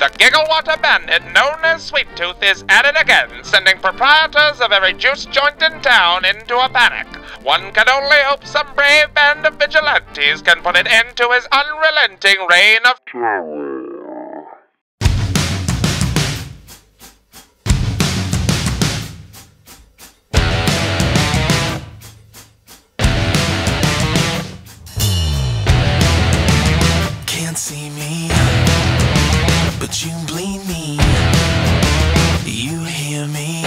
The Gigawatt Bandit, known as Sweet Tooth, is at it again, sending proprietors of every juice joint in town into a panic. One can only hope some brave band of vigilantes can put an end to his unrelenting reign of terror. You hear me?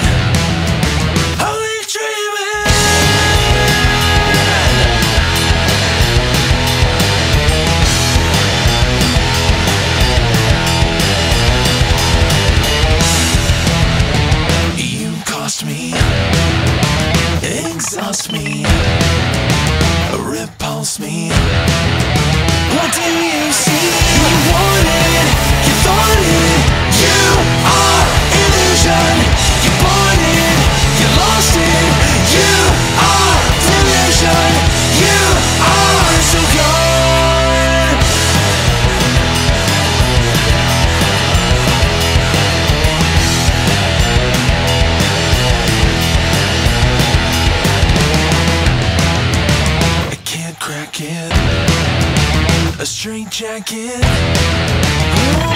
jacket, a straight jacket. Ooh.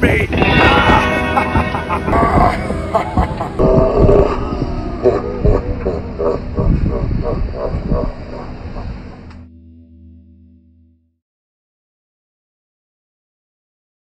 me!